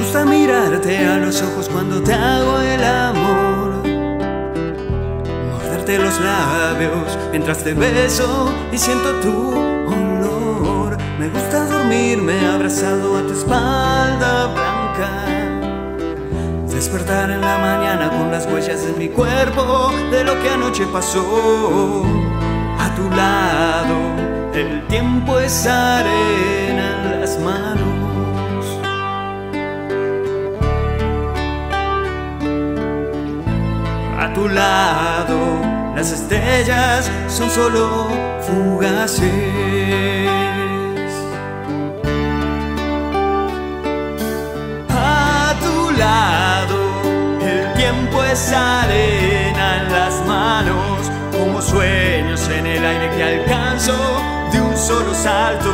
gusta mirarte a los ojos cuando te hago el amor. Morderte los labios mientras te beso y siento tu olor. Me gusta dormirme abrazado a tu espalda blanca. Despertar en la mañana con las huellas de mi cuerpo de lo que anoche pasó. A tu lado, el tiempo es arena A tu lado, las estrellas son solo fugaces. A tu lado, el tiempo es arena en las manos, como sueños en el aire que alcanzo de un solo salto.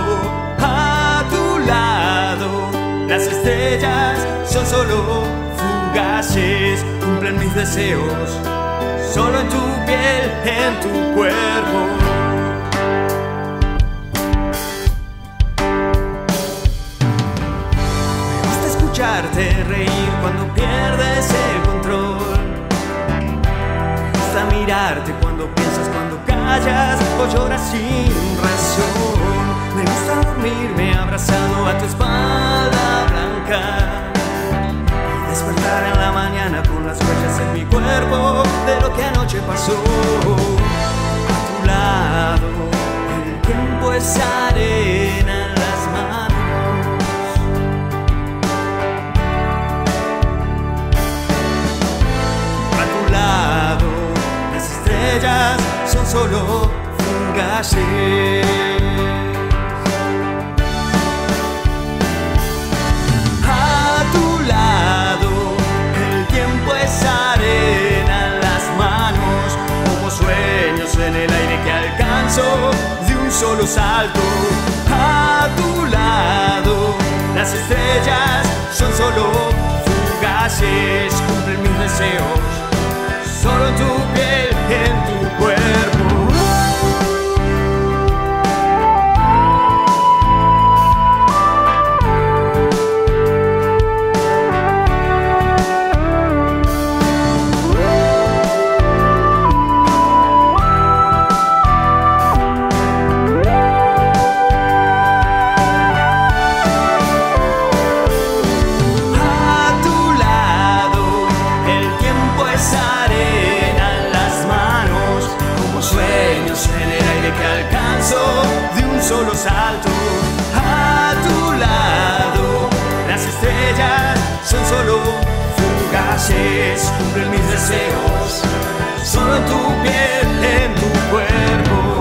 A tu lado, las estrellas son solo fugaces, cumplen mis deseos, solo en tu piel, en tu cuerpo. Me gusta escucharte reír cuando pierdes el control. Me gusta mirarte cuando piensas, cuando callas o lloras sin razón. Me gusta dormirme abrazado a tu espalda A tu lado, el tiempo es arena en las manos. a tu lado. Las estrellas son solo fugaces. A solo salto. A tu lado, las estrellas son solo fugaces, cumplen mis deseos, solo en solo salto. A tu lado, las estrellas son solo fugaces, cumplen mis deseos, solo en tu piel, en tu cuerpo.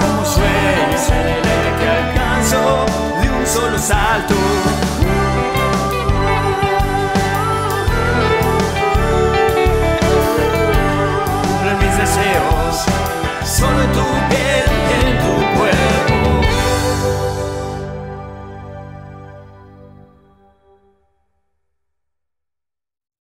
como sueños en el que alcanzo de un solo salto.